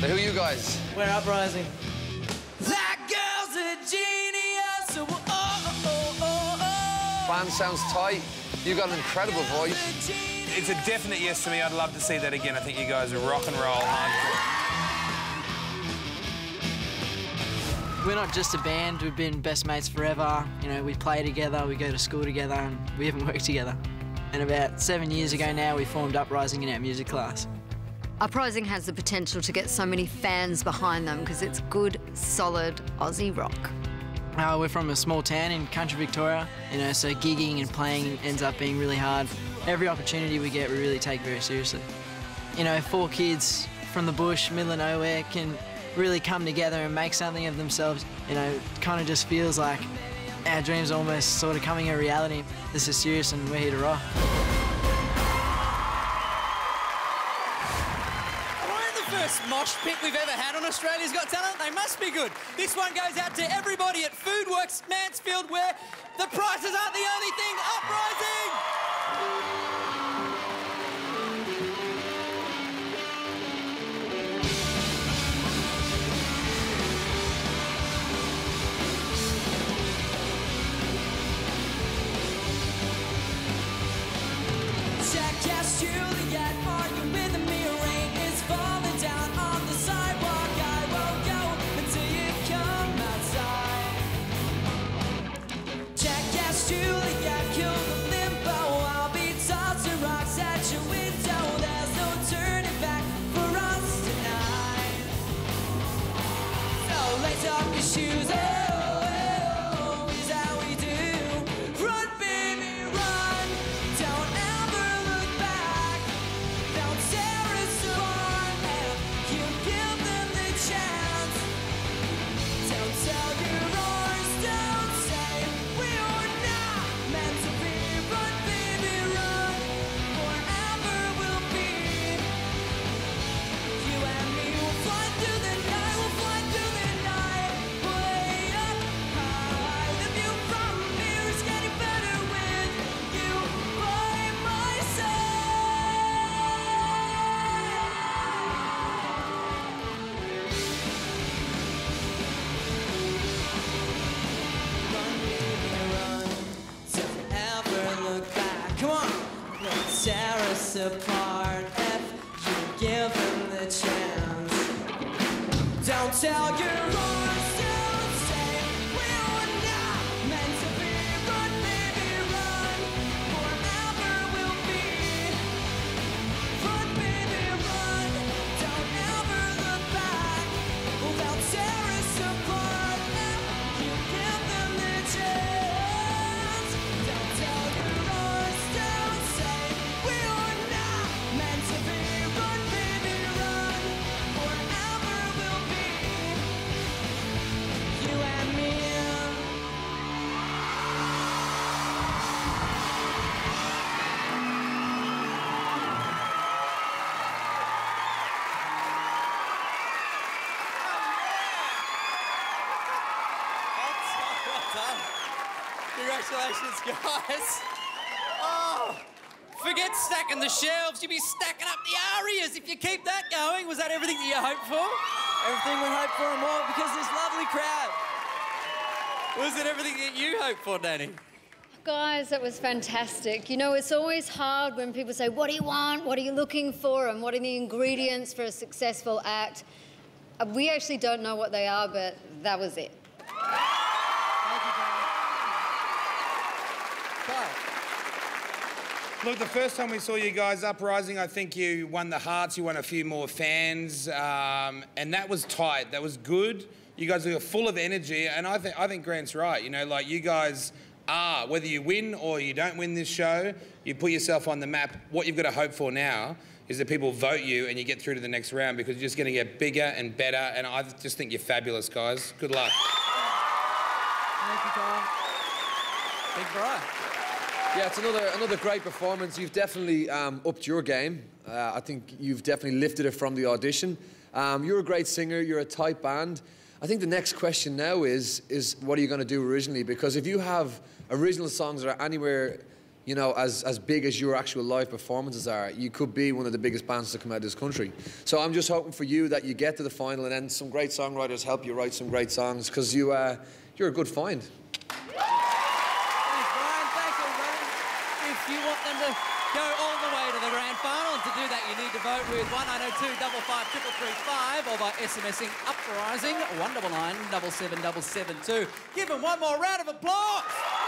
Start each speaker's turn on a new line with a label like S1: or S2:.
S1: So who are you guys?
S2: We're uprising.
S3: That girl's a genius. Oh, oh, oh, oh, oh.
S1: Band sounds tight. You've got an incredible voice.
S4: It's a definite yes to me. I'd love to see that again. I think you guys are rock and roll hardcore.
S2: We're not just a band, we've been best mates forever. You know, we play together, we go to school together, and we even work together. And about seven years ago now, we formed Uprising in our music class.
S5: Uprising has the potential to get so many fans behind them because it's good, solid Aussie rock.
S2: Uh, we're from a small town in country Victoria, you know, so gigging and playing ends up being really hard. Every opportunity we get, we really take very seriously. You know, four kids from the bush, middle of nowhere, can really come together and make something of themselves. You know, kind of just feels like our dreams almost sort of coming a reality. This is serious and we're here to rock.
S6: We're mosh pit we've ever had on Australia's Got Talent. They must be good. This one goes out to everybody at Foodworks Mansfield, where the prices aren't the only thing. Uprising!
S3: Apart if you give them the chance. Don't tell your
S6: Congratulations, guys. Oh, forget stacking the shelves. You'll be stacking up the ARIAs if you keep that going. Was that everything that you hoped for?
S2: Everything we hope for and more because this lovely crowd.
S6: Was it everything that you hoped for, Dannii?
S5: Guys, that was fantastic. You know, it's always hard when people say, What do you want? What are you looking for? And what are the ingredients for a successful act? Uh, We actually don't know what they are, but that was it.
S4: Look, the first time we saw you guys uprising, I think you won the hearts, you won a few more fans, um, and that was tight. That was good. You guys are full of energy, and I think I think Grant's right. You know, like you guys are, whether you win or you don't win this show, you put yourself on the map. What you've got to hope for now is that people vote you and you get through to the next round because you're just going to get bigger and better. And I just think you're fabulous, guys. Good luck.
S2: Thank you.
S6: Big bra.
S1: Yeah, it's another another great performance. You've definitely um, upped your game. Uh, I think you've definitely lifted it from the audition. Um, you're a great singer. You're a tight band. I think the next question now is is what are you going to do originally? Because if you have original songs that are anywhere, you know, as as big as your actual live performances are, you could be one of the biggest bands to come out of this country. So I'm just hoping for you that you get to the final and then some great songwriters help you write some great songs because you uh, you're a good find.
S6: go all the way to the grand final. And to do that, you need to vote with 1902 555 or by SMSing Uprising 19977772. Give them one more round of applause.